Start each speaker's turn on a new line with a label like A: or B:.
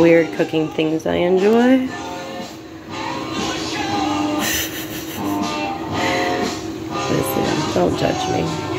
A: weird cooking things I enjoy. Listen, don't judge me.